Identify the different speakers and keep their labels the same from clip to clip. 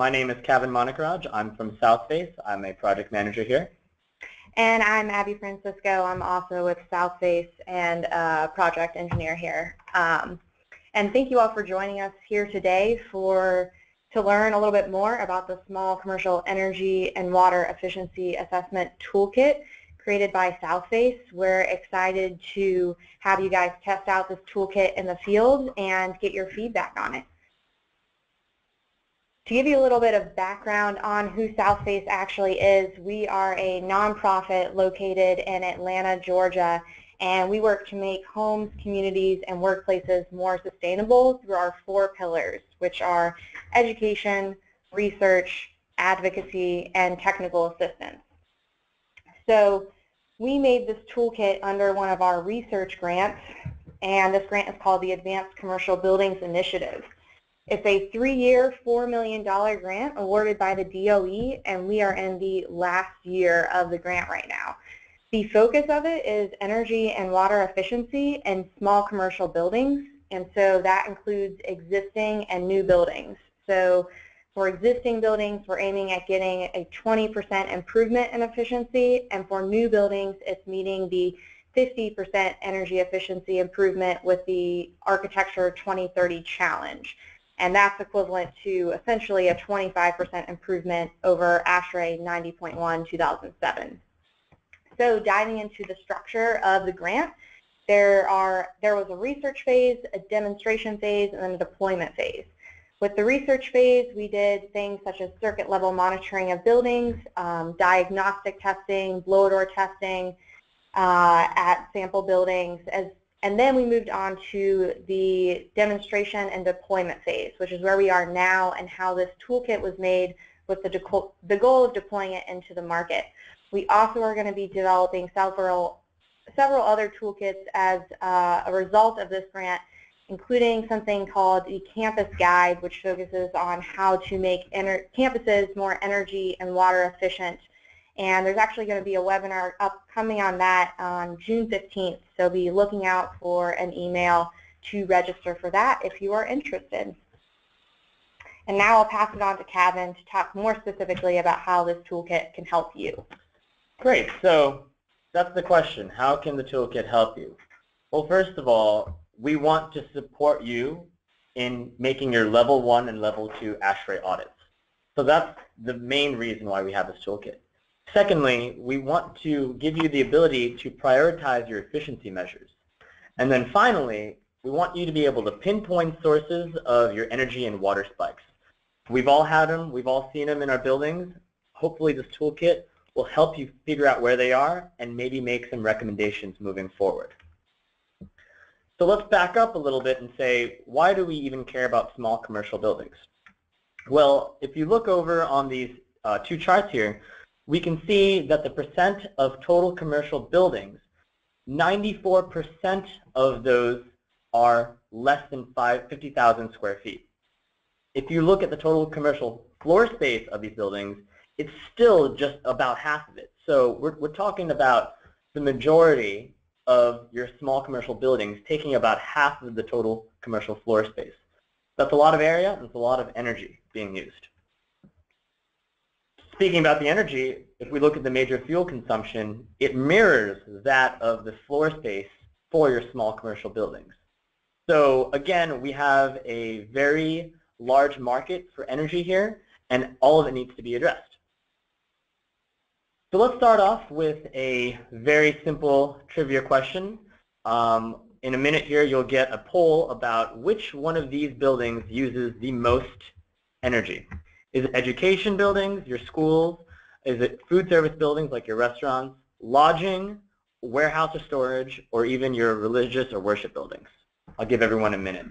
Speaker 1: My name is Kevin Monakraj. I'm from Southface. I'm a project manager here.
Speaker 2: And I'm Abby Francisco. I'm also with Southface and a project engineer here. Um, and thank you all for joining us here today for to learn a little bit more about the Small Commercial Energy and Water Efficiency Assessment Toolkit created by Southface. We're excited to have you guys test out this toolkit in the field and get your feedback on it. To give you a little bit of background on who Southface actually is, we are a nonprofit located in Atlanta, Georgia, and we work to make homes, communities, and workplaces more sustainable through our four pillars, which are education, research, advocacy, and technical assistance. So we made this toolkit under one of our research grants, and this grant is called the Advanced Commercial Buildings Initiative. It's a three-year, $4 million grant awarded by the DOE, and we are in the last year of the grant right now. The focus of it is energy and water efficiency in small commercial buildings, and so that includes existing and new buildings. So for existing buildings, we're aiming at getting a 20% improvement in efficiency, and for new buildings, it's meeting the 50% energy efficiency improvement with the Architecture 2030 Challenge. And that's equivalent to essentially a 25% improvement over ASHRAE 90.1 2007. So diving into the structure of the grant, there, are, there was a research phase, a demonstration phase, and then a deployment phase. With the research phase, we did things such as circuit level monitoring of buildings, um, diagnostic testing, blower door testing uh, at sample buildings, as, and then we moved on to the demonstration and deployment phase, which is where we are now and how this toolkit was made with the, the goal of deploying it into the market. We also are going to be developing several, several other toolkits as uh, a result of this grant including something called the Campus Guide, which focuses on how to make campuses more energy and water efficient. And there's actually going to be a webinar upcoming on that on June 15th, so be looking out for an email to register for that if you are interested. And now I'll pass it on to Kevin to talk more specifically about how this toolkit can help you.
Speaker 1: Great. So that's the question. How can the toolkit help you? Well, first of all, we want to support you in making your level one and level two ASHRAE audits. So that's the main reason why we have this toolkit. Secondly, we want to give you the ability to prioritize your efficiency measures. And then finally, we want you to be able to pinpoint sources of your energy and water spikes. We've all had them. We've all seen them in our buildings. Hopefully this toolkit will help you figure out where they are and maybe make some recommendations moving forward. So let's back up a little bit and say, why do we even care about small commercial buildings? Well, if you look over on these uh, two charts here, we can see that the percent of total commercial buildings, 94% of those are less than 50,000 square feet. If you look at the total commercial floor space of these buildings, it's still just about half of it. So we're, we're talking about the majority of your small commercial buildings taking about half of the total commercial floor space. That's a lot of area and it's a lot of energy being used. Speaking about the energy, if we look at the major fuel consumption, it mirrors that of the floor space for your small commercial buildings. So again, we have a very large market for energy here, and all of it needs to be addressed. So let's start off with a very simple trivia question. Um, in a minute here, you'll get a poll about which one of these buildings uses the most energy. Is it education buildings, your schools? Is it food service buildings like your restaurants, lodging, warehouse or storage, or even your religious or worship buildings? I'll give everyone a minute.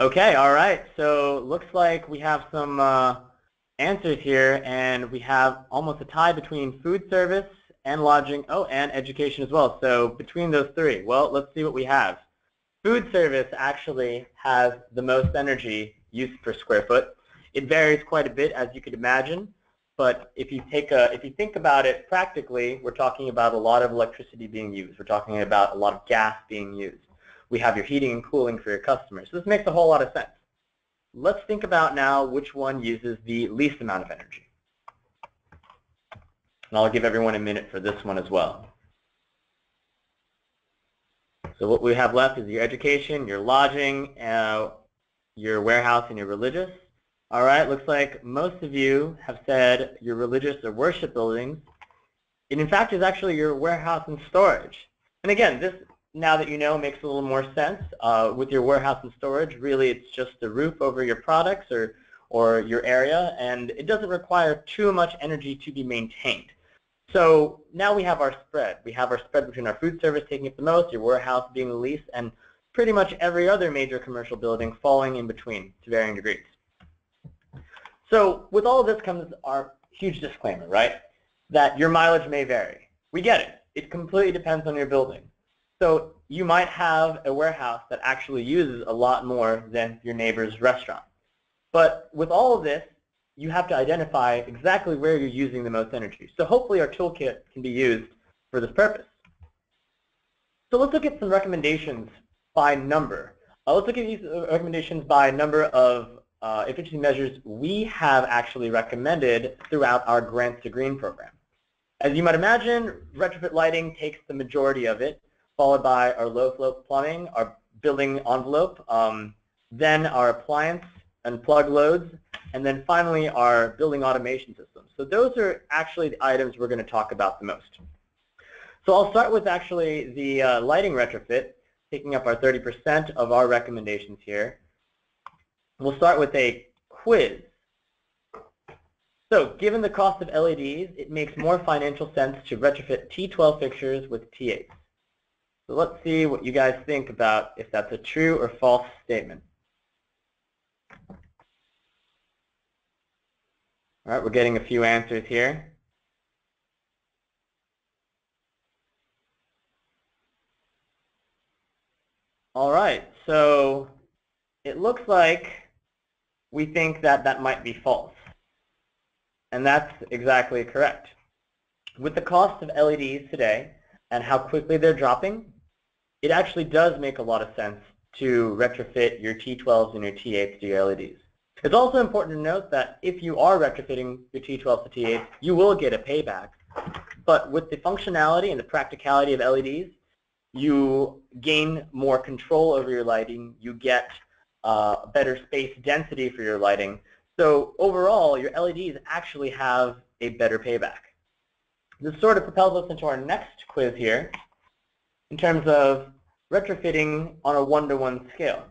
Speaker 1: Okay. All right. So looks like we have some uh, answers here, and we have almost a tie between food service and lodging, oh, and education as well. So between those three, well, let's see what we have. Food service actually has the most energy used per square foot. It varies quite a bit, as you could imagine, but if you take a, if you think about it practically, we're talking about a lot of electricity being used. We're talking about a lot of gas being used. We have your heating and cooling for your customers. So this makes a whole lot of sense. Let's think about now which one uses the least amount of energy. And I'll give everyone a minute for this one as well. So what we have left is your education, your lodging, uh, your warehouse, and your religious. All right, looks like most of you have said your religious or worship buildings. It in fact is actually your warehouse and storage. And again, this, now that you know, makes a little more sense. Uh, with your warehouse and storage, really it's just the roof over your products or, or your area, and it doesn't require too much energy to be maintained. So now we have our spread. We have our spread between our food service taking up the most, your warehouse being the least, and pretty much every other major commercial building falling in between to varying degrees. So with all of this comes our huge disclaimer, right? That your mileage may vary. We get it. It completely depends on your building. So you might have a warehouse that actually uses a lot more than your neighbor's restaurant. But with all of this, you have to identify exactly where you're using the most energy. So hopefully our toolkit can be used for this purpose. So let's look at some recommendations by number. Uh, let's look at these uh, recommendations by number of uh, efficiency measures we have actually recommended throughout our Grants to Green program. As you might imagine, retrofit lighting takes the majority of it, followed by our low flow plumbing, our building envelope, um, then our appliance and plug loads, and then finally, our building automation system. So those are actually the items we're going to talk about the most. So I'll start with actually the uh, lighting retrofit, taking up our 30% of our recommendations here. We'll start with a quiz. So given the cost of LEDs, it makes more financial sense to retrofit T12 fixtures with T8s. So let's see what you guys think about if that's a true or false statement. All right, we're getting a few answers here. All right, so it looks like we think that that might be false. And that's exactly correct. With the cost of LEDs today and how quickly they're dropping, it actually does make a lot of sense to retrofit your T12s and your T8s to your LEDs. It's also important to note that if you are retrofitting your T12 to T8, you will get a payback. But with the functionality and the practicality of LEDs, you gain more control over your lighting. You get uh, better space density for your lighting. So overall, your LEDs actually have a better payback. This sort of propels us into our next quiz here in terms of retrofitting on a one-to-one -one scale.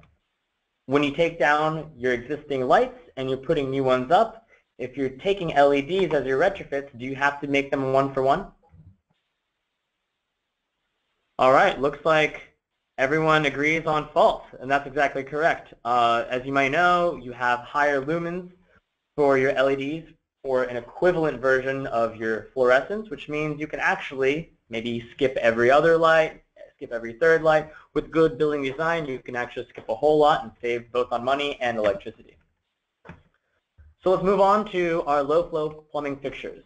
Speaker 1: When you take down your existing lights and you're putting new ones up, if you're taking LEDs as your retrofits, do you have to make them one for one? All right, looks like everyone agrees on false, and that's exactly correct. Uh, as you might know, you have higher lumens for your LEDs for an equivalent version of your fluorescents, which means you can actually maybe skip every other light, skip every third light. With good building design, you can actually skip a whole lot and save both on money and electricity. So let's move on to our low-flow plumbing fixtures.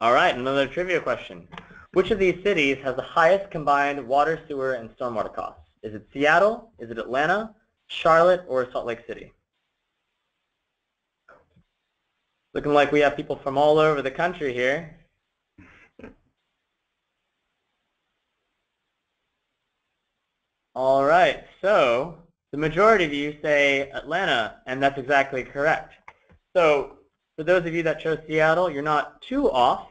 Speaker 1: All right, another trivia question. Which of these cities has the highest combined water, sewer, and stormwater costs? Is it Seattle, is it Atlanta, Charlotte, or Salt Lake City? Looking like we have people from all over the country here. All right, so the majority of you say Atlanta, and that's exactly correct. So for those of you that chose Seattle, you're not too off.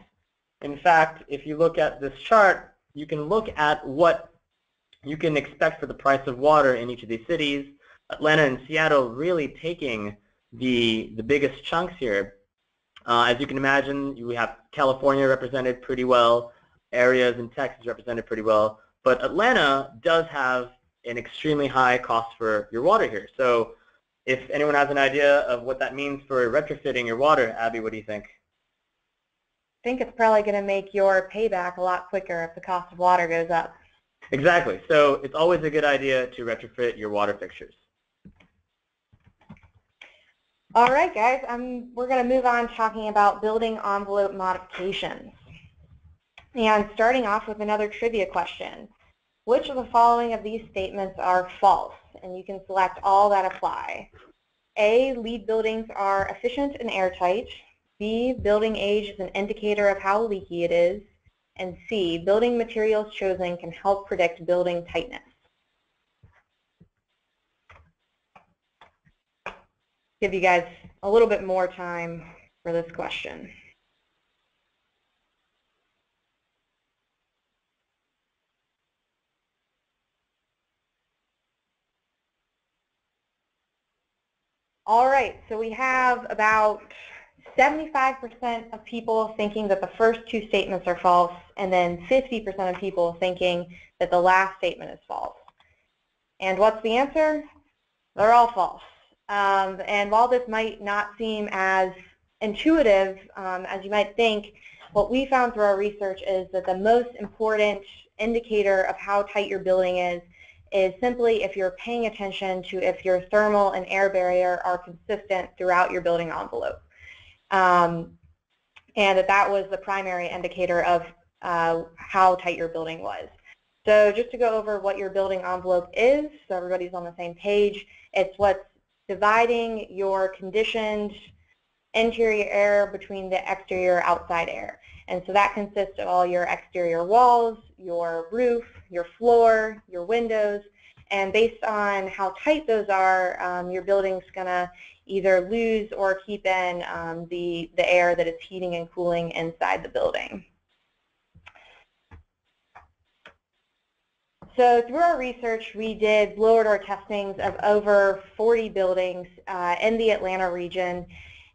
Speaker 1: In fact, if you look at this chart, you can look at what you can expect for the price of water in each of these cities. Atlanta and Seattle really taking the, the biggest chunks here. Uh, as you can imagine, we have California represented pretty well, areas in Texas represented pretty well, but Atlanta does have an extremely high cost for your water here. So if anyone has an idea of what that means for retrofitting your water, Abby, what do you think?
Speaker 2: I think it's probably going to make your payback a lot quicker if the cost of water goes up.
Speaker 1: Exactly. So it's always a good idea to retrofit your water fixtures.
Speaker 2: All right, guys. Um, we're going to move on talking about building envelope modifications. And starting off with another trivia question. Which of the following of these statements are false? And you can select all that apply. A, LEED buildings are efficient and airtight. B, building age is an indicator of how leaky it is. And C, building materials chosen can help predict building tightness. Give you guys a little bit more time for this question. All right, so we have about 75% of people thinking that the first two statements are false, and then 50% of people thinking that the last statement is false. And what's the answer? They're all false. Um, and while this might not seem as intuitive um, as you might think, what we found through our research is that the most important indicator of how tight your building is is simply if you're paying attention to if your thermal and air barrier are consistent throughout your building envelope. Um, and that that was the primary indicator of uh, how tight your building was. So just to go over what your building envelope is, so everybody's on the same page, it's what's dividing your conditioned interior air between the exterior outside air. And so that consists of all your exterior walls, your roof, your floor, your windows, and based on how tight those are, um, your building's going to either lose or keep in um, the, the air that is heating and cooling inside the building. So through our research, we did blower door testings of over 40 buildings uh, in the Atlanta region.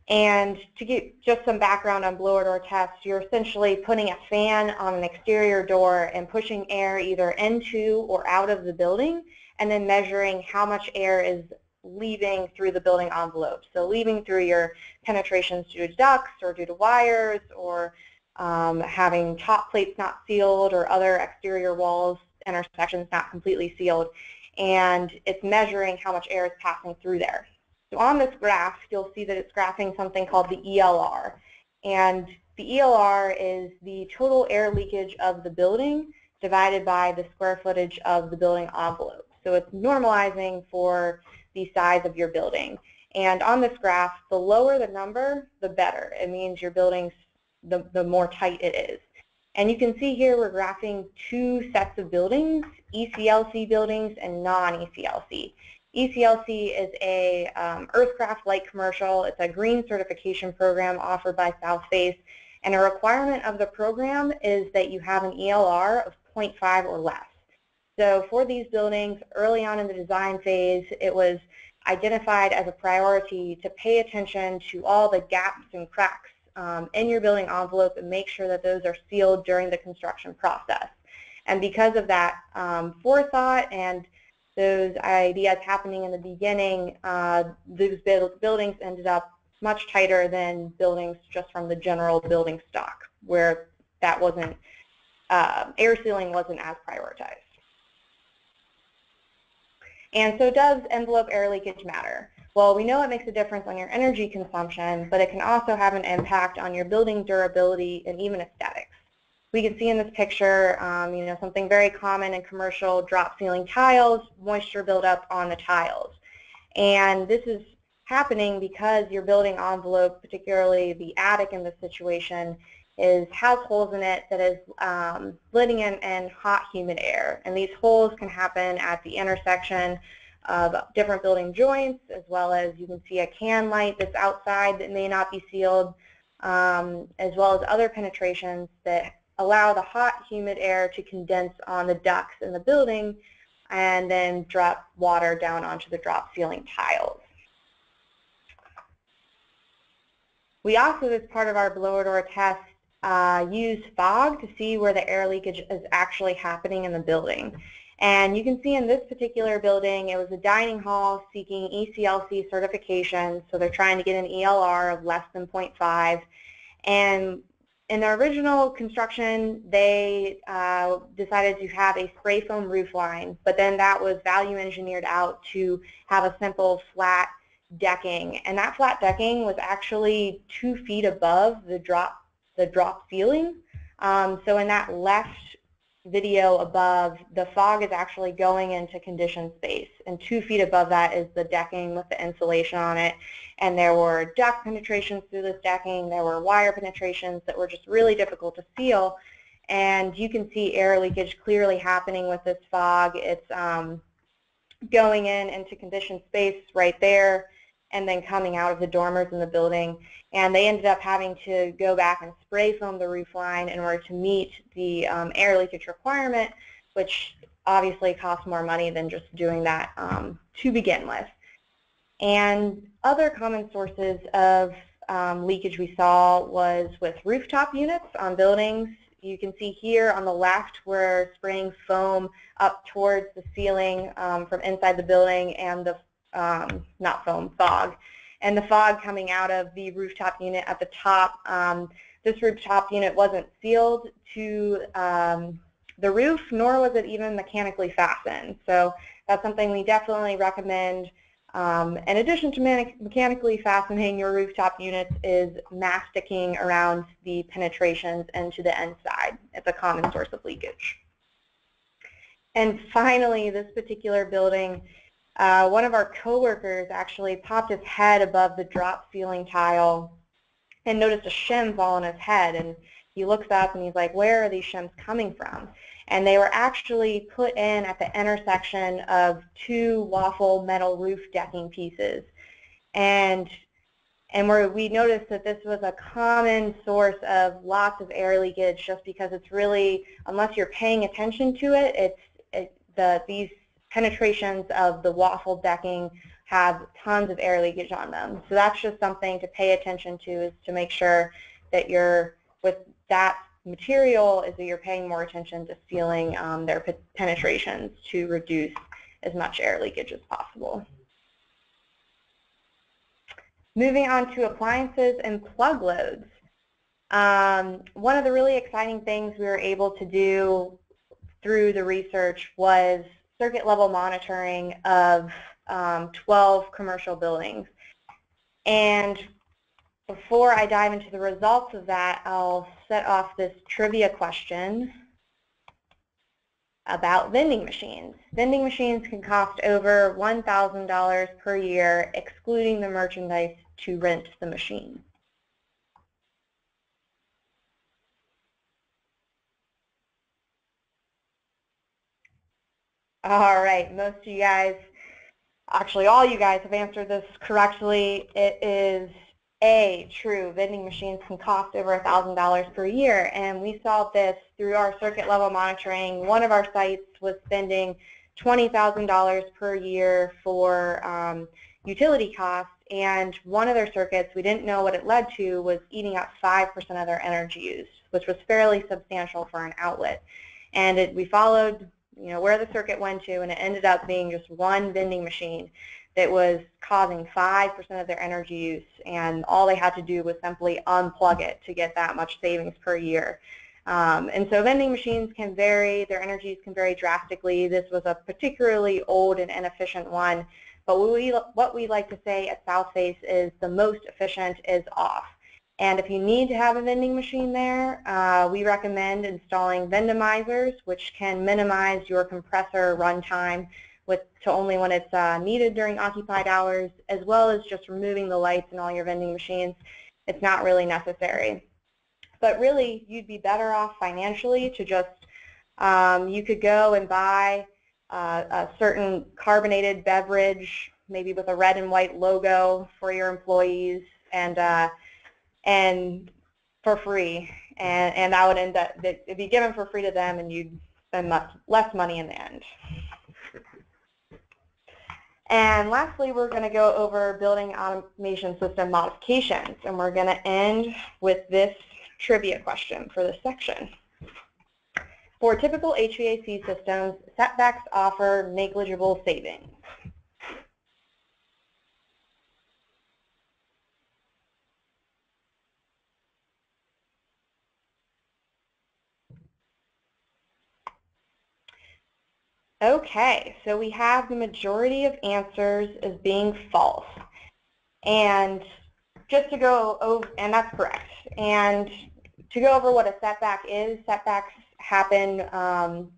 Speaker 2: And to get just some background on blower door tests, you're essentially putting a fan on an exterior door and pushing air either into or out of the building and then measuring how much air is leaving through the building envelope. So leaving through your penetrations due to ducts or due to wires or um, having top plates not sealed or other exterior walls intersections not completely sealed, and it's measuring how much air is passing through there. So on this graph, you'll see that it's graphing something called the ELR. And the ELR is the total air leakage of the building divided by the square footage of the building envelope. So it's normalizing for the size of your building. And on this graph, the lower the number, the better. It means your building's the, the more tight it is. And you can see here we're graphing two sets of buildings, ECLC buildings and non-ECLC. ECLC is a um, Earthcraft light commercial. It's a green certification program offered by Southface. And a requirement of the program is that you have an ELR of 0.5 or less. So for these buildings, early on in the design phase, it was identified as a priority to pay attention to all the gaps and cracks um, in your building envelope and make sure that those are sealed during the construction process. And because of that um, forethought and those ideas happening in the beginning, uh, those buildings ended up much tighter than buildings just from the general building stock, where that wasn't, uh, air sealing wasn't as prioritized. And so does envelope air leakage matter? Well, we know it makes a difference on your energy consumption, but it can also have an impact on your building durability and even aesthetics. We can see in this picture, um, you know, something very common in commercial drop ceiling tiles, moisture buildup on the tiles. And this is happening because your building envelope, particularly the attic in this situation, is has holes in it that is um, letting in, in hot, humid air. And these holes can happen at the intersection of different building joints, as well as you can see a can light that's outside that may not be sealed, um, as well as other penetrations that allow the hot, humid air to condense on the ducts in the building and then drop water down onto the drop ceiling tiles. We also, as part of our blower door test, uh, use fog to see where the air leakage is actually happening in the building. And you can see in this particular building, it was a dining hall seeking ECLC certification, so they're trying to get an ELR of less than 0.5. And in the original construction, they uh, decided to have a spray foam roof line, but then that was value engineered out to have a simple flat decking. And that flat decking was actually two feet above the drop, the drop ceiling. Um, so in that left video above, the fog is actually going into conditioned space. And two feet above that is the decking with the insulation on it. And there were duct penetrations through this decking. There were wire penetrations that were just really difficult to seal. And you can see air leakage clearly happening with this fog. It's um, going in into conditioned space right there and then coming out of the dormers in the building. And they ended up having to go back and spray foam the roof line in order to meet the um, air leakage requirement, which obviously costs more money than just doing that um, to begin with. And other common sources of um, leakage we saw was with rooftop units on buildings. You can see here on the left we're spraying foam up towards the ceiling um, from inside the building and the um, not foam, fog. And the fog coming out of the rooftop unit at the top, um, this rooftop unit wasn't sealed to um, the roof, nor was it even mechanically fastened. So that's something we definitely recommend. Um, in addition to mechanically fastening your rooftop units is masticing around the penetrations into the inside. It's a common source of leakage. And finally, this particular building uh, one of our coworkers actually popped his head above the drop ceiling tile and noticed a shim fall on his head. And he looks up and he's like, where are these shims coming from? And they were actually put in at the intersection of two waffle metal roof decking pieces. And and we noticed that this was a common source of lots of air leakage just because it's really, unless you're paying attention to it, it's it, the these penetrations of the waffle decking have tons of air leakage on them. So that's just something to pay attention to is to make sure that you're, with that material, is that you're paying more attention to sealing um, their penetrations to reduce as much air leakage as possible. Moving on to appliances and plug loads. Um, one of the really exciting things we were able to do through the research was circuit level monitoring of um, 12 commercial buildings. And before I dive into the results of that, I'll set off this trivia question about vending machines. Vending machines can cost over $1,000 per year, excluding the merchandise to rent the machine. All right, most of you guys, actually all you guys have answered this correctly. It is A, true, vending machines can cost over $1,000 per year, and we saw this through our circuit level monitoring. One of our sites was spending $20,000 per year for um, utility costs, and one of their circuits, we didn't know what it led to, was eating up 5% of their energy use, which was fairly substantial for an outlet. And it, we followed you know, where the circuit went to, and it ended up being just one vending machine that was causing 5% of their energy use, and all they had to do was simply unplug it to get that much savings per year. Um, and so vending machines can vary, their energies can vary drastically. This was a particularly old and inefficient one, but what we, what we like to say at Southface is the most efficient is off. And if you need to have a vending machine there, uh, we recommend installing VendingMisers, which can minimize your compressor runtime with to only when it's uh, needed during occupied hours, as well as just removing the lights in all your vending machines. It's not really necessary. But really, you'd be better off financially to just, um, you could go and buy uh, a certain carbonated beverage, maybe with a red and white logo for your employees, and uh, and for free, and, and that would end up, it'd be given for free to them and you'd spend less money in the end. And lastly, we're going to go over building automation system modifications, and we're going to end with this trivia question for this section. For typical HVAC systems, setbacks offer negligible savings. Okay, so we have the majority of answers as being false. And just to go over, and that's correct. And to go over what a setback is, setbacks happen, um,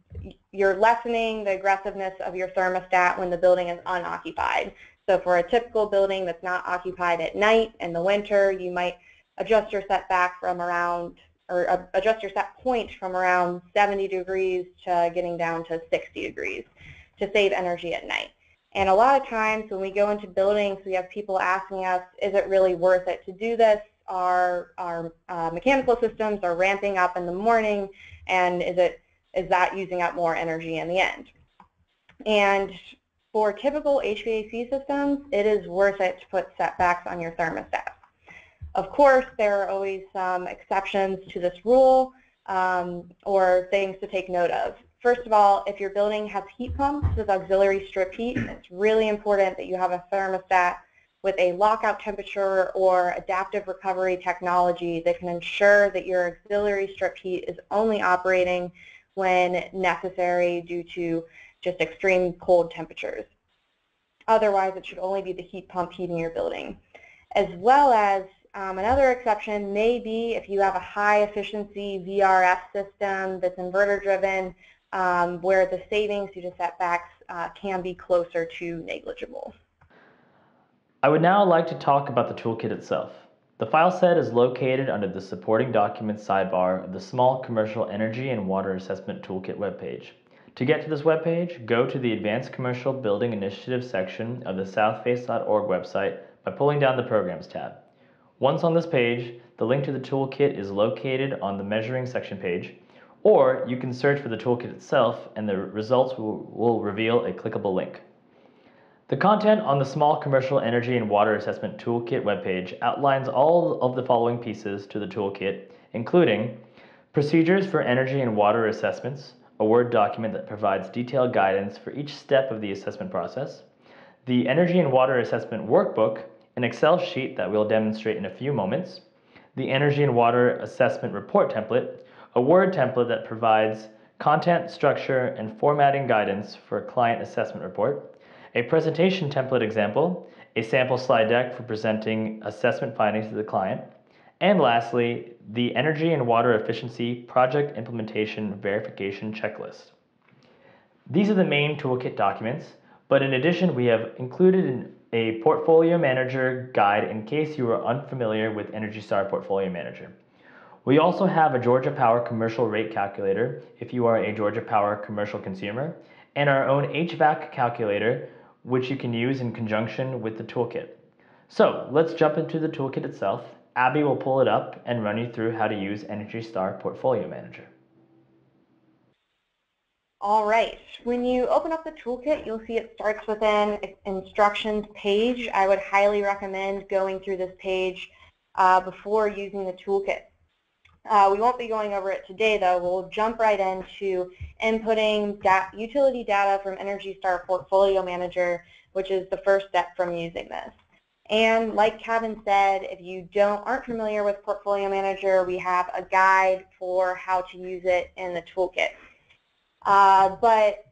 Speaker 2: you're lessening the aggressiveness of your thermostat when the building is unoccupied. So for a typical building that's not occupied at night in the winter, you might adjust your setback from around, or uh, adjust your set point from around 70 degrees to getting down to 60 degrees to save energy at night. And a lot of times when we go into buildings, we have people asking us, is it really worth it to do this? Our, our uh, mechanical systems are ramping up in the morning, and is, it, is that using up more energy in the end? And for typical HVAC systems, it is worth it to put setbacks on your thermostat. Of course, there are always some exceptions to this rule um, or things to take note of. First of all, if your building has heat pumps with auxiliary strip heat, it's really important that you have a thermostat with a lockout temperature or adaptive recovery technology that can ensure that your auxiliary strip heat is only operating when necessary due to just extreme cold temperatures. Otherwise, it should only be the heat pump heating your building. As well as um, another exception may be if you have a high efficiency VRF system that's inverter driven um, where the savings due to setbacks uh, can be closer to negligible.
Speaker 3: I would now like to talk about the toolkit itself. The file set is located under the Supporting Documents sidebar of the Small Commercial Energy and Water Assessment Toolkit webpage. To get to this webpage, go to the Advanced Commercial Building Initiative section of the southface.org website by pulling down the Programs tab. Once on this page, the link to the toolkit is located on the Measuring section page, or you can search for the toolkit itself and the results will, will reveal a clickable link. The content on the Small Commercial Energy and Water Assessment Toolkit webpage outlines all of the following pieces to the toolkit, including procedures for energy and water assessments, a Word document that provides detailed guidance for each step of the assessment process, the Energy and Water Assessment Workbook, an Excel sheet that we'll demonstrate in a few moments, the Energy and Water Assessment Report Template, a Word template that provides content, structure, and formatting guidance for a client assessment report, a presentation template example, a sample slide deck for presenting assessment findings to the client, and lastly, the Energy and Water Efficiency Project Implementation Verification Checklist. These are the main toolkit documents, but in addition, we have included a Portfolio Manager guide in case you are unfamiliar with Energy Star Portfolio Manager. We also have a Georgia Power commercial rate calculator if you are a Georgia Power commercial consumer, and our own HVAC calculator, which you can use in conjunction with the toolkit. So let's jump into the toolkit itself. Abby will pull it up and run you through how to use Energy Star Portfolio Manager.
Speaker 2: All right, when you open up the toolkit, you'll see it starts with an instructions page. I would highly recommend going through this page uh, before using the toolkit. Uh, we won't be going over it today, though. We'll jump right into inputting utility data from Energy Star Portfolio Manager, which is the first step from using this. And like Kevin said, if you don't aren't familiar with Portfolio Manager, we have a guide for how to use it in the toolkit. Uh, but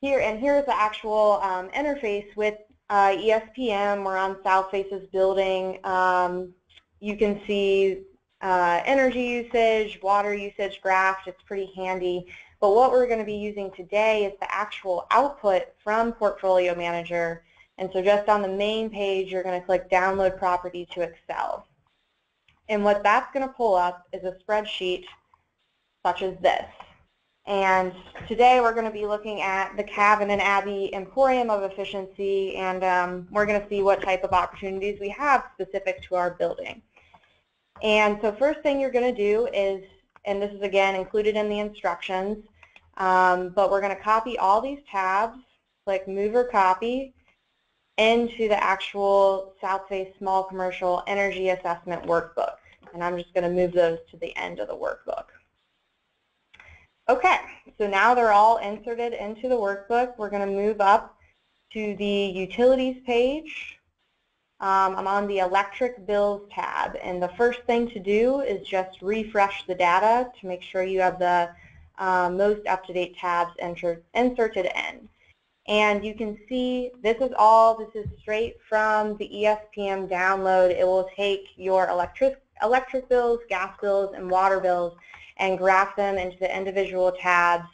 Speaker 2: here, and here's the actual um, interface with uh, ESPM. We're on Southface's building. Um, you can see uh, energy usage, water usage graph. It's pretty handy. But what we're going to be using today is the actual output from Portfolio Manager. And so just on the main page, you're going to click Download Property to Excel. And what that's going to pull up is a spreadsheet such as this. And today we're going to be looking at the Kevin and Abbey Emporium of Efficiency, and um, we're going to see what type of opportunities we have specific to our building. And so first thing you're going to do is, and this is again included in the instructions, um, but we're going to copy all these tabs, click Move or Copy, into the actual Southface Small Commercial Energy Assessment Workbook. And I'm just going to move those to the end of the workbook. Okay, so now they're all inserted into the workbook. We're going to move up to the Utilities page. Um, I'm on the electric bills tab and the first thing to do is just refresh the data to make sure you have the uh, most up-to-date tabs inserted in. And you can see this is all, this is straight from the ESPM download. It will take your electric, electric bills, gas bills, and water bills and graph them into the individual tabs.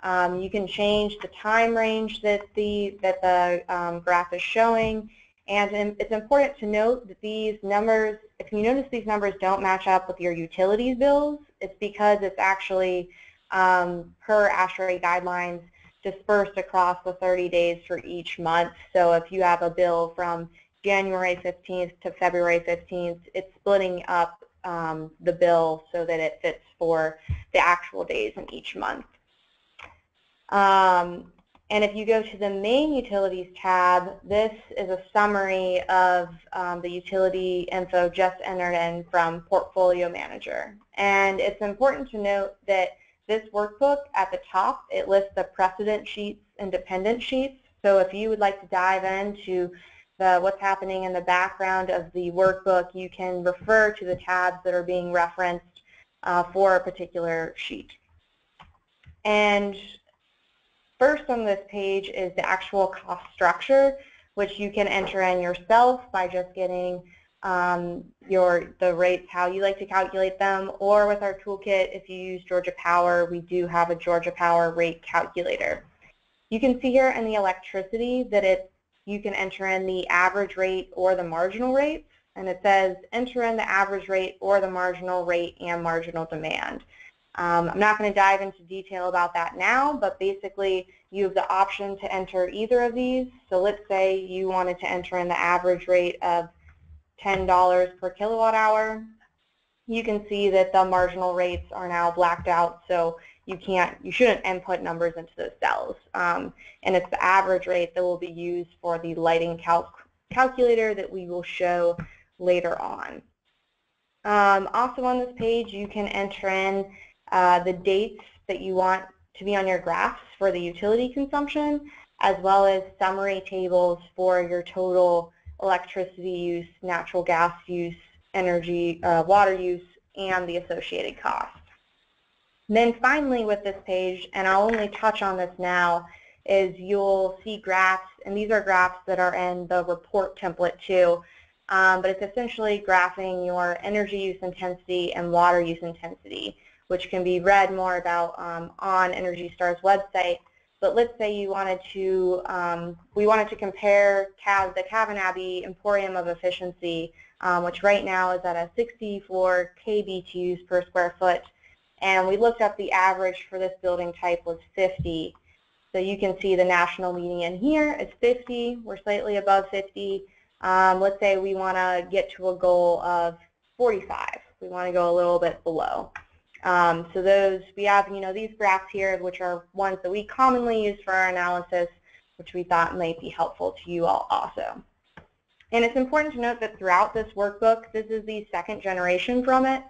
Speaker 2: Um, you can change the time range that the, that the um, graph is showing. And it's important to note that these numbers, if you notice these numbers don't match up with your utilities bills, it's because it's actually um, per ASHRAE guidelines dispersed across the 30 days for each month. So if you have a bill from January 15th to February 15th, it's splitting up um, the bill so that it fits for the actual days in each month. Um, and if you go to the main utilities tab, this is a summary of um, the utility info just entered in from Portfolio Manager. And it's important to note that this workbook at the top, it lists the precedent sheets and dependent sheets. So if you would like to dive into the, what's happening in the background of the workbook, you can refer to the tabs that are being referenced uh, for a particular sheet. And first on this page is the actual cost structure, which you can enter in yourself by just getting um, your the rates how you like to calculate them, or with our toolkit, if you use Georgia Power, we do have a Georgia Power rate calculator. You can see here in the electricity that it you can enter in the average rate or the marginal rate, and it says enter in the average rate or the marginal rate and marginal demand. Um, I'm not going to dive into detail about that now, but basically you have the option to enter either of these. So let's say you wanted to enter in the average rate of $10 per kilowatt hour. You can see that the marginal rates are now blacked out, so you can't, you shouldn't input numbers into those cells. Um, and it's the average rate that will be used for the lighting calc calculator that we will show later on. Um, also on this page, you can enter in uh, the dates that you want to be on your graphs for the utility consumption, as well as summary tables for your total electricity use, natural gas use, energy, uh, water use, and the associated costs. Then finally with this page, and I'll only touch on this now, is you'll see graphs, and these are graphs that are in the report template too, um, but it's essentially graphing your energy use intensity and water use intensity, which can be read more about um, on Energy Star's website. But let's say you wanted to, um, we wanted to compare Cav, the Cavan Abbey Emporium of Efficiency, um, which right now is at a 64 kBTUs per square foot. And we looked up the average for this building type was 50. So you can see the national median here is 50. We're slightly above 50. Um, let's say we want to get to a goal of 45. We want to go a little bit below. Um, so those, we have, you know, these graphs here, which are ones that we commonly use for our analysis, which we thought might be helpful to you all also. And it's important to note that throughout this workbook, this is the second generation from it.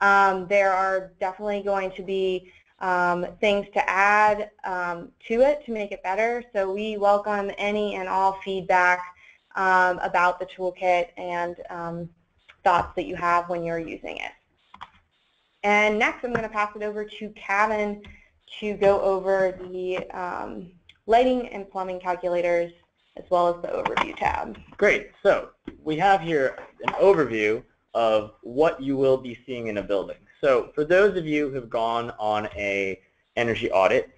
Speaker 2: Um, there are definitely going to be um, things to add um, to it to make it better. So we welcome any and all feedback um, about the toolkit and um, thoughts that you have when you're using it. And next, I'm going to pass it over to Kevin to go over the um, lighting and plumbing calculators as well as the overview tab.
Speaker 1: Great. So we have here an overview of what you will be seeing in a building. So for those of you who have gone on a energy audit,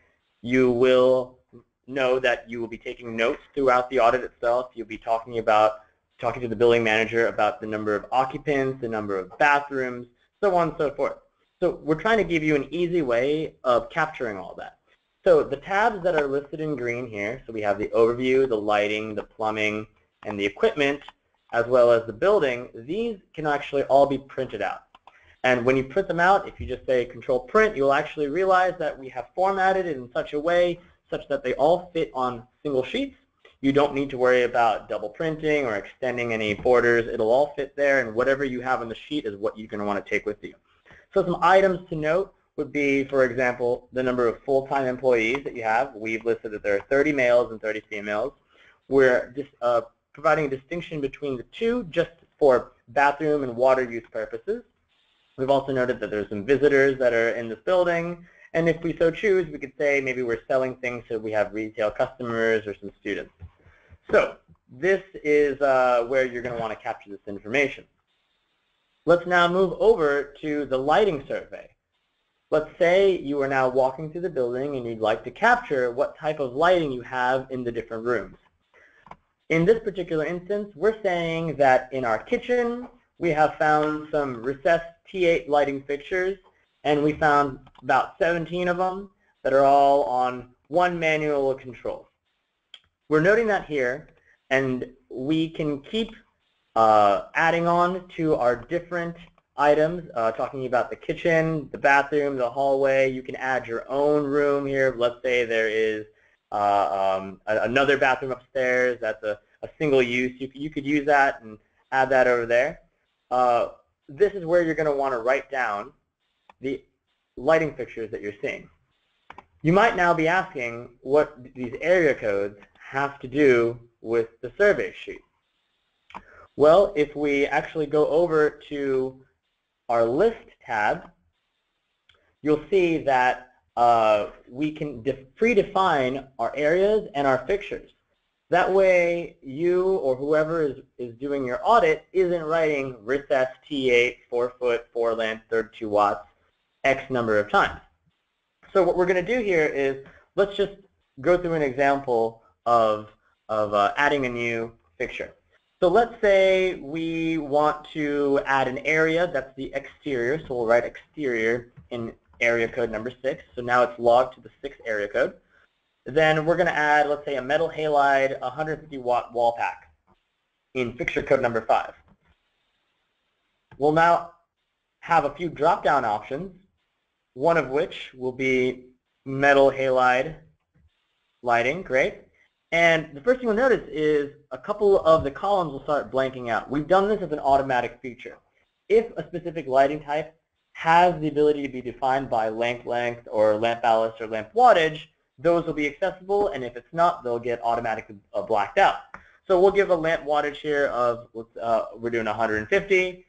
Speaker 1: you will know that you will be taking notes throughout the audit itself. You'll be talking about talking to the building manager about the number of occupants, the number of bathrooms, so on and so forth. So we're trying to give you an easy way of capturing all that. So the tabs that are listed in green here, so we have the overview, the lighting, the plumbing, and the equipment, as well as the building, these can actually all be printed out. And when you print them out, if you just say control print, you'll actually realize that we have formatted it in such a way such that they all fit on single sheets. You don't need to worry about double printing or extending any borders. It'll all fit there, and whatever you have on the sheet is what you're going to want to take with you. So some items to note would be, for example, the number of full-time employees that you have. We've listed that there are 30 males and 30 females. We're just uh, providing a distinction between the two just for bathroom and water use purposes. We've also noted that there's some visitors that are in this building, and if we so choose, we could say maybe we're selling things so we have retail customers or some students. So this is uh, where you're going to want to capture this information. Let's now move over to the lighting survey. Let's say you are now walking through the building and you'd like to capture what type of lighting you have in the different rooms. In this particular instance, we're saying that in our kitchen, we have found some recessed T8 lighting fixtures, and we found about 17 of them that are all on one manual control. We're noting that here, and we can keep uh, adding on to our different items, uh, talking about the kitchen, the bathroom, the hallway. You can add your own room here. Let's say there is uh, um, another bathroom upstairs that's a, a single use. You, you could use that and add that over there. Uh, this is where you're going to want to write down the lighting fixtures that you're seeing. You might now be asking what these area codes have to do with the survey sheet. Well, if we actually go over to our list tab, you'll see that uh, we can predefine our areas and our fixtures. That way, you or whoever is, is doing your audit isn't writing recess T8, 4 foot, 4 length, 32 watts, X number of times. So what we're going to do here is let's just go through an example of, of uh, adding a new fixture. So let's say we want to add an area, that's the exterior, so we'll write exterior in area code number 6. So now it's logged to the 6th area code. Then we're going to add, let's say, a metal halide 150 watt wall pack in fixture code number 5. We'll now have a few drop-down options, one of which will be metal halide lighting, great. And the first thing you'll notice is a couple of the columns will start blanking out. We've done this as an automatic feature. If a specific lighting type has the ability to be defined by lamp length or lamp ballast or lamp wattage, those will be accessible, and if it's not, they'll get automatically uh, blacked out. So we'll give a lamp wattage here of, uh, we're doing 150.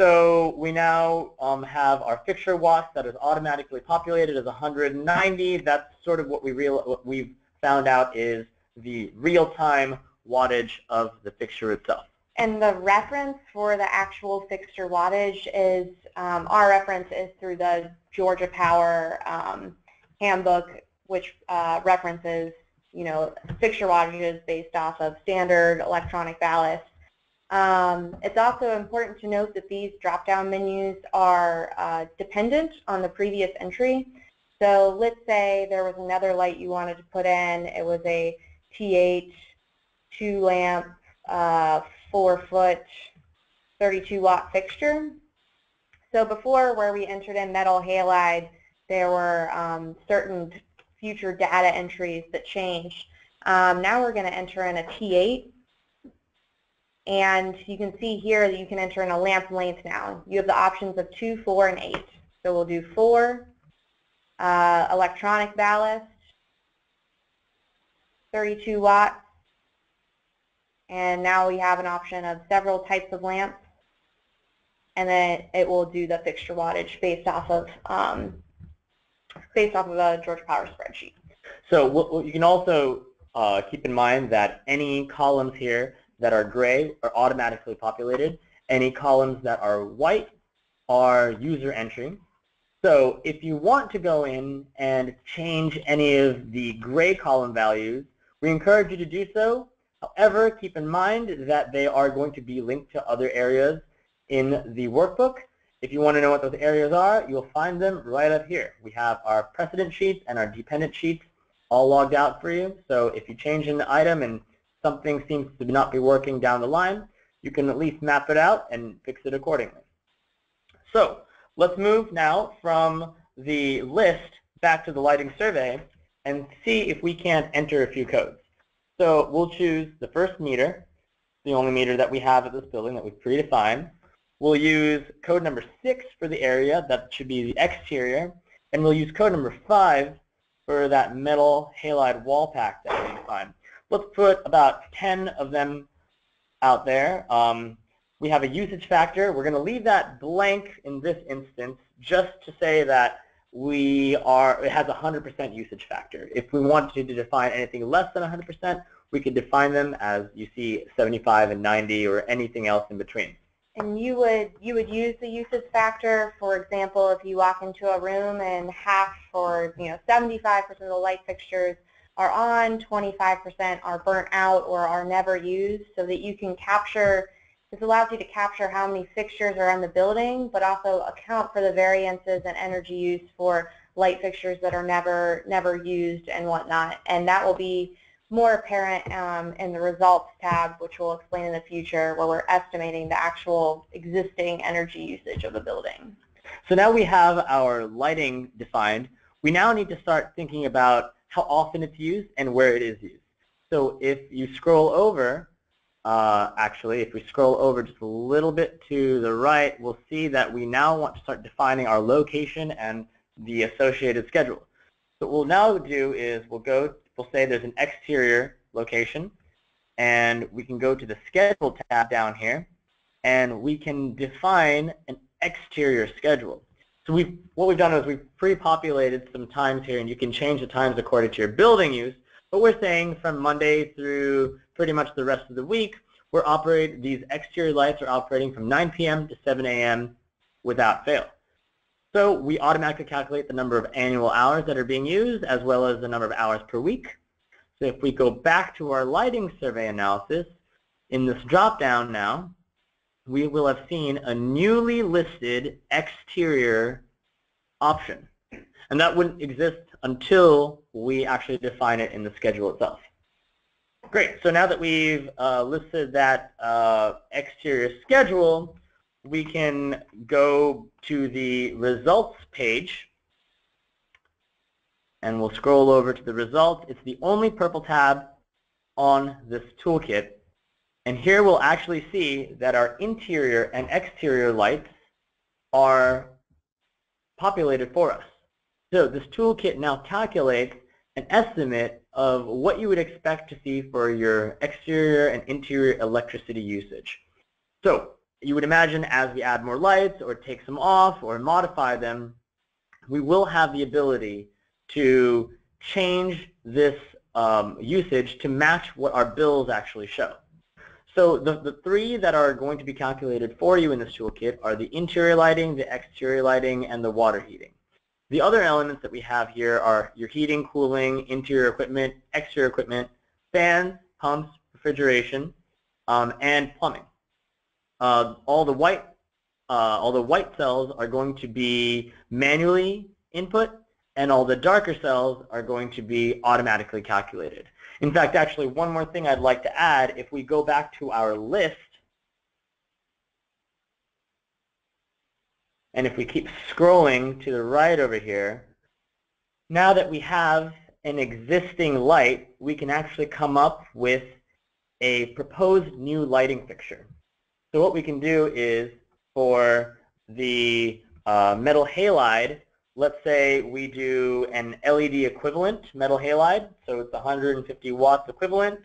Speaker 1: So we now um, have our fixture watts that is automatically populated as 190. That's sort of what we real, what we've found out is the real-time wattage of the fixture itself.
Speaker 2: And the reference for the actual fixture wattage is, um, our reference is through the Georgia Power um, handbook, which uh, references, you know, fixture wattages based off of standard electronic ballast. Um, it's also important to note that these drop-down menus are uh, dependent on the previous entry. So let's say there was another light you wanted to put in. It was a T8, two lamp, uh, four foot, 32 watt fixture. So before where we entered in metal halide, there were um, certain future data entries that changed. Um, now we're going to enter in a T8. And you can see here that you can enter in a lamp length now. You have the options of 2, 4, and 8. So we'll do 4, uh, electronic ballast, 32 watts. And now we have an option of several types of lamps. And then it will do the fixture wattage based off of um, based off of a Georgia Power spreadsheet.
Speaker 1: So you can also uh, keep in mind that any columns here that are gray are automatically populated. Any columns that are white are user entry. So if you want to go in and change any of the gray column values, we encourage you to do so. However, keep in mind that they are going to be linked to other areas in the workbook. If you want to know what those areas are, you'll find them right up here. We have our precedent sheets and our dependent sheets all logged out for you. So if you change an item and something seems to not be working down the line, you can at least map it out and fix it accordingly. So let's move now from the list back to the lighting survey and see if we can't enter a few codes. So we'll choose the first meter, the only meter that we have at this building that we've predefined. We'll use code number 6 for the area, that should be the exterior, and we'll use code number 5 for that metal halide wall pack that we defined. Let's put about 10 of them out there. Um, we have a usage factor. We're going to leave that blank in this instance just to say that we are, it has a 100% usage factor. If we wanted to define anything less than 100%, we could define them as you see 75 and 90 or anything else in between.
Speaker 2: and you would you would use the usage factor. For example, if you walk into a room and half or you know 75% of the light fixtures are on, 25% are burnt out or are never used, so that you can capture. This allows you to capture how many fixtures are in the building, but also account for the variances in energy use for light fixtures that are never never used and whatnot. And that will be more apparent um, in the results tab, which we'll explain in the future, where we're estimating the actual existing energy usage of a building.
Speaker 1: So now we have our lighting defined. We now need to start thinking about how often it's used and where it is used. So if you scroll over, uh, actually, if we scroll over just a little bit to the right, we'll see that we now want to start defining our location and the associated schedule. So what we'll now do is we'll go we'll say there's an exterior location, and we can go to the schedule tab down here, and we can define an exterior schedule. So we've, what we've done is we've pre-populated some times here, and you can change the times according to your building use, but we're saying from Monday through pretty much the rest of the week, we're operate, these exterior lights are operating from 9 p.m. to 7 a.m. without fail. So we automatically calculate the number of annual hours that are being used as well as the number of hours per week. So if we go back to our lighting survey analysis, in this drop-down now, we will have seen a newly listed exterior option. And that wouldn't exist until we actually define it in the schedule itself. Great. So now that we've uh, listed that uh, exterior schedule, we can go to the results page and we'll scroll over to the results. It's the only purple tab on this toolkit. And here we'll actually see that our interior and exterior lights are populated for us. So this toolkit now calculates an estimate of what you would expect to see for your exterior and interior electricity usage. So you would imagine as we add more lights or take some off or modify them, we will have the ability to change this um, usage to match what our bills actually show. So the, the three that are going to be calculated for you in this toolkit are the interior lighting, the exterior lighting, and the water heating. The other elements that we have here are your heating, cooling, interior equipment, exterior equipment, fans, pumps, refrigeration, um, and plumbing uh, all the white uh, all the white cells are going to be manually input and all the darker cells are going to be automatically calculated. In fact, actually, one more thing I'd like to add, if we go back to our list, and if we keep scrolling to the right over here, now that we have an existing light, we can actually come up with a proposed new lighting fixture. So what we can do is for the uh, metal halide, let's say we do an LED equivalent metal halide, so it's 150 watts equivalent.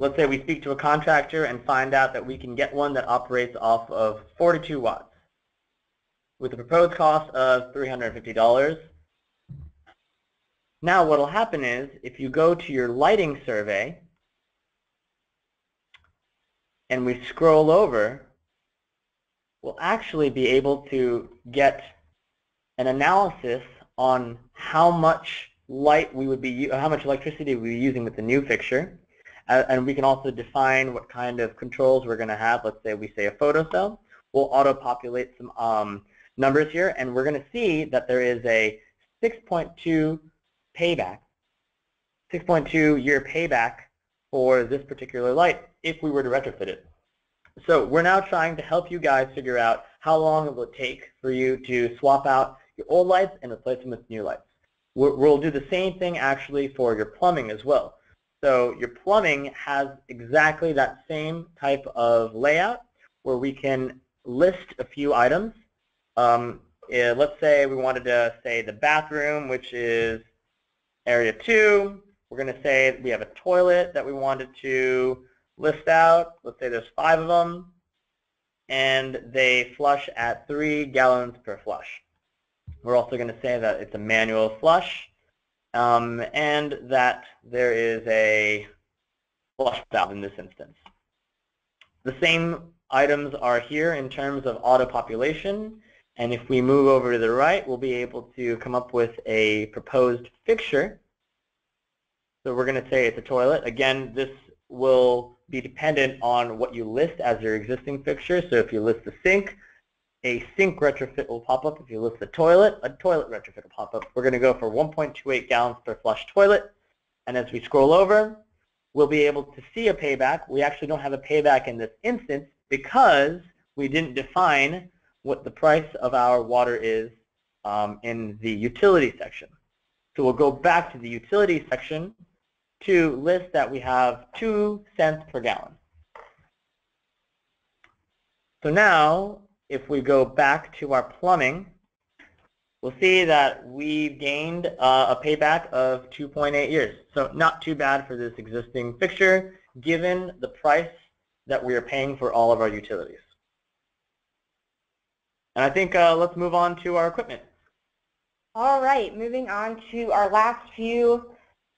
Speaker 1: Let's say we speak to a contractor and find out that we can get one that operates off of 42 watts with a proposed cost of $350. Now what will happen is if you go to your lighting survey, and we scroll over, we'll actually be able to get an analysis on how much light we would be, how much electricity we would be using with the new fixture. And we can also define what kind of controls we're going to have. Let's say we say a photocell. We'll auto-populate some um, numbers here, and we're going to see that there is a 6.2 payback, 6.2 year payback for this particular light if we were to retrofit it. So we're now trying to help you guys figure out how long it will take for you to swap out your old lights and replace them with new lights. We'll do the same thing actually for your plumbing as well. So your plumbing has exactly that same type of layout where we can list a few items. Um, eh, let's say we wanted to say the bathroom, which is area 2. We're going to say we have a toilet that we wanted to list out. Let's say there's five of them, and they flush at three gallons per flush. We're also going to say that it's a manual flush, um, and that there is a flush valve in this instance. The same items are here in terms of auto population. And if we move over to the right, we'll be able to come up with a proposed fixture. So we're going to say it's a toilet. Again, this will be dependent on what you list as your existing fixture. So if you list the sink, a sink retrofit will pop up. If you list the toilet, a toilet retrofit will pop up. We're going to go for 1.28 gallons per flush toilet. And as we scroll over, we'll be able to see a payback. We actually don't have a payback in this instance because we didn't define what the price of our water is um, in the utility section. So we'll go back to the utility section to list that we have 2 cents per gallon. So now, if we go back to our plumbing, we'll see that we've gained uh, a payback of 2.8 years. So not too bad for this existing fixture, given the price that we are paying for all of our utilities. And I think uh, let's move on to our equipment.
Speaker 2: All right, moving on to our last few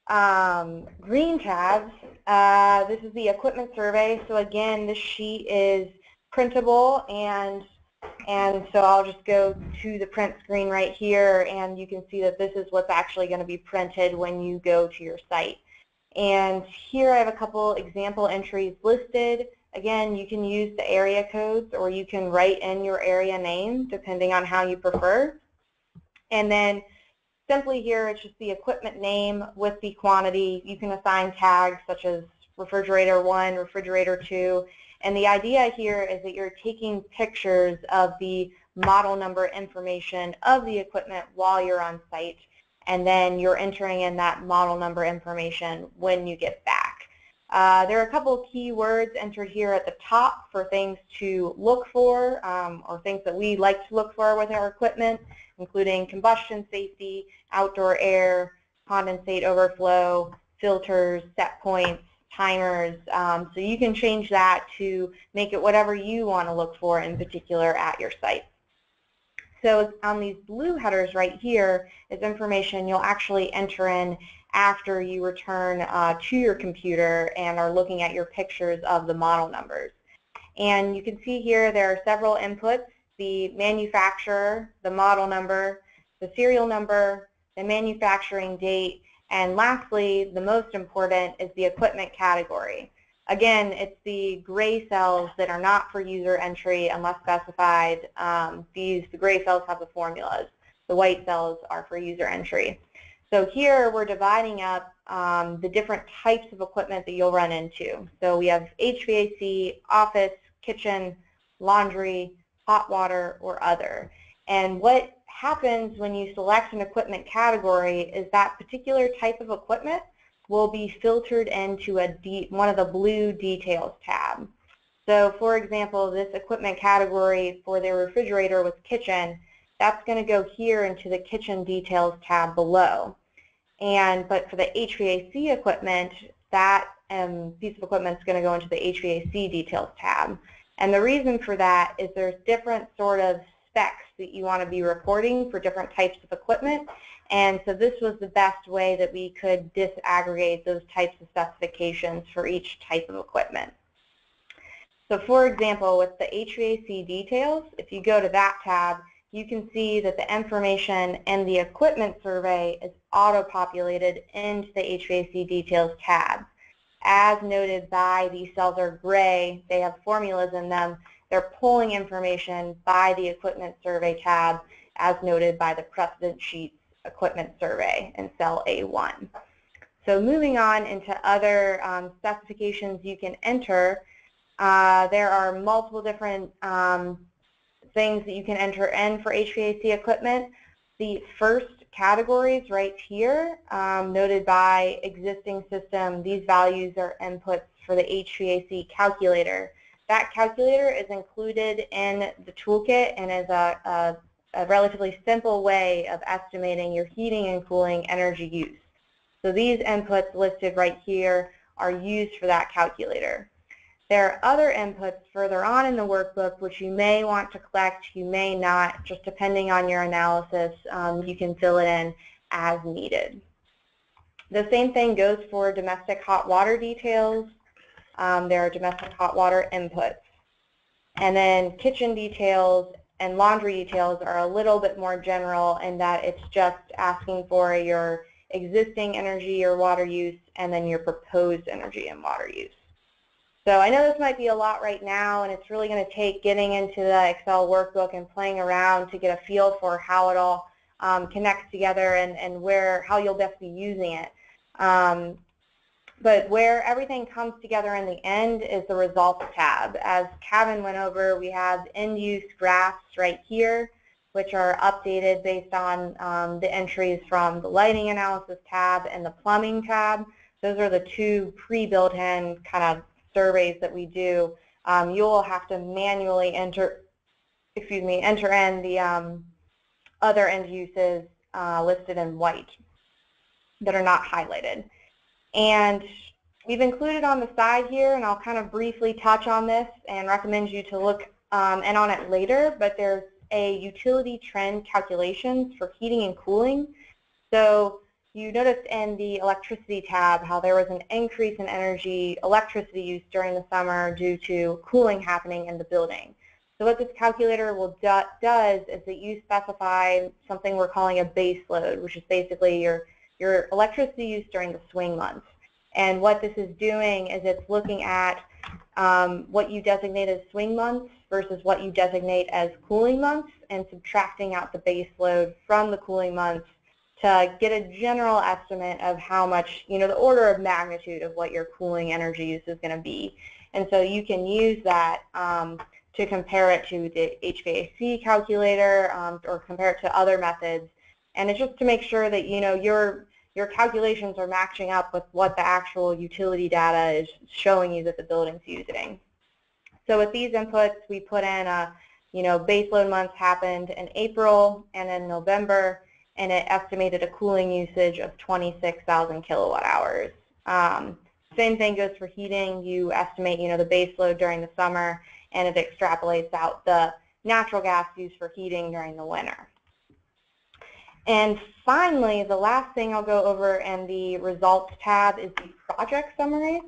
Speaker 2: um, green tabs. Uh, this is the equipment survey. So again, this sheet is printable and and so I'll just go to the print screen right here and you can see that this is what's actually going to be printed when you go to your site. And here I have a couple example entries listed. Again, you can use the area codes or you can write in your area name depending on how you prefer. And then simply here it's just the equipment name with the quantity. You can assign tags such as refrigerator 1, refrigerator 2. And the idea here is that you're taking pictures of the model number information of the equipment while you're on site and then you're entering in that model number information when you get back. Uh, there are a couple of keywords entered here at the top for things to look for um, or things that we like to look for with our equipment, including combustion safety, outdoor air, condensate overflow, filters, set points, timers. Um, so you can change that to make it whatever you want to look for in particular at your site. So on these blue headers right here is information you'll actually enter in after you return uh, to your computer and are looking at your pictures of the model numbers. And you can see here there are several inputs, the manufacturer, the model number, the serial number, the manufacturing date, and lastly, the most important is the equipment category. Again, it's the gray cells that are not for user entry unless specified. Um, these, the gray cells have the formulas. The white cells are for user entry. So here we're dividing up um, the different types of equipment that you'll run into. So we have HVAC, office, kitchen, laundry, hot water, or other. And what happens when you select an equipment category is that particular type of equipment will be filtered into a one of the blue details tab. So for example, this equipment category for the refrigerator was kitchen, that's going to go here into the kitchen details tab below. And but for the HVAC equipment, that um, piece of equipment is going to go into the HVAC details tab. And the reason for that is there's different sort of specs that you want to be reporting for different types of equipment. And so this was the best way that we could disaggregate those types of specifications for each type of equipment. So for example, with the HVAC details, if you go to that tab, you can see that the information in the equipment survey is auto-populated into the HVAC details tab. As noted by these cells are gray, they have formulas in them. They're pulling information by the equipment survey tab as noted by the precedent sheets equipment survey in cell A1. So moving on into other um, specifications you can enter, uh, there are multiple different um, things that you can enter in for HVAC equipment. The first categories right here, um, noted by existing system, these values are inputs for the HVAC calculator. That calculator is included in the toolkit and is a, a, a relatively simple way of estimating your heating and cooling energy use. So these inputs listed right here are used for that calculator. There are other inputs further on in the workbook which you may want to collect, you may not, just depending on your analysis, um, you can fill it in as needed. The same thing goes for domestic hot water details, Um, there are domestic hot water inputs. And then kitchen details and laundry details are a little bit more general in that it's just asking for your existing energy or water use and then your proposed energy and water use. So I know this might be a lot right now and it's really going to take getting into the Excel workbook and playing around to get a feel for how it all um, connects together and, and where how you'll best be using it. Um, but where everything comes together in the end is the results tab. As Kevin went over, we have end-use graphs right here, which are updated based on um, the entries from the lighting analysis tab and the plumbing tab. Those are the two pre-built-in kind of surveys that we do. Um, you'll have to manually enter, excuse me, enter in the um, other end uses uh, listed in white that are not highlighted. And we've included on the side here, and I'll kind of briefly touch on this and recommend you to look um, and on it later, but there's a utility trend calculations for heating and cooling. So you noticed in the electricity tab how there was an increase in energy electricity use during the summer due to cooling happening in the building. So what this calculator will do, does is that you specify something we're calling a base load, which is basically your your electricity use during the swing months. And what this is doing is it's looking at um, what you designate as swing months versus what you designate as cooling months and subtracting out the base load from the cooling months to get a general estimate of how much, you know, the order of magnitude of what your cooling energy use is going to be. And so you can use that um, to compare it to the HVAC calculator um, or compare it to other methods. And it's just to make sure that, you know, your your calculations are matching up with what the actual utility data is showing you that the building's using. So with these inputs, we put in a, you know, baseload months happened in April and in November, and it estimated a cooling usage of 26,000 kilowatt hours. Um, same thing goes for heating. You estimate, you know, the baseload during the summer, and it extrapolates out the natural gas used for heating during the winter. And finally, the last thing I'll go over in the results tab is the project summary.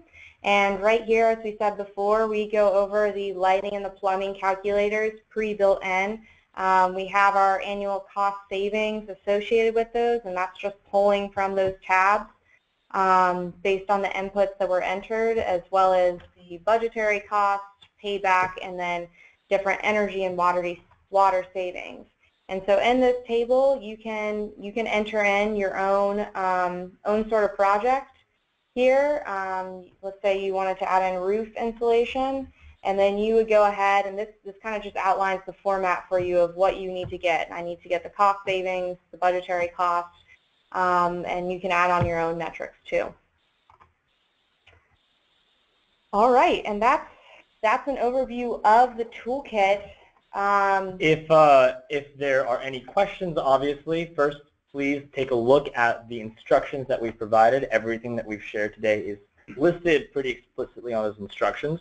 Speaker 2: And right here, as we said before, we go over the lighting and the plumbing calculators pre-built in. Um, we have our annual cost savings associated with those, and that's just pulling from those tabs um, based on the inputs that were entered, as well as the budgetary cost, payback, and then different energy and water, water savings. And so in this table, you can you can enter in your own um, own sort of project here. Um, let's say you wanted to add in roof insulation, and then you would go ahead, and this this kind of just outlines the format for you of what you need to get. I need to get the cost savings, the budgetary cost, um, and you can add on your own metrics too. All right, and that's that's an overview of the toolkit. Um,
Speaker 1: if, uh, if there are any questions, obviously, first please take a look at the instructions that we've provided. Everything that we've shared today is listed pretty explicitly on those instructions.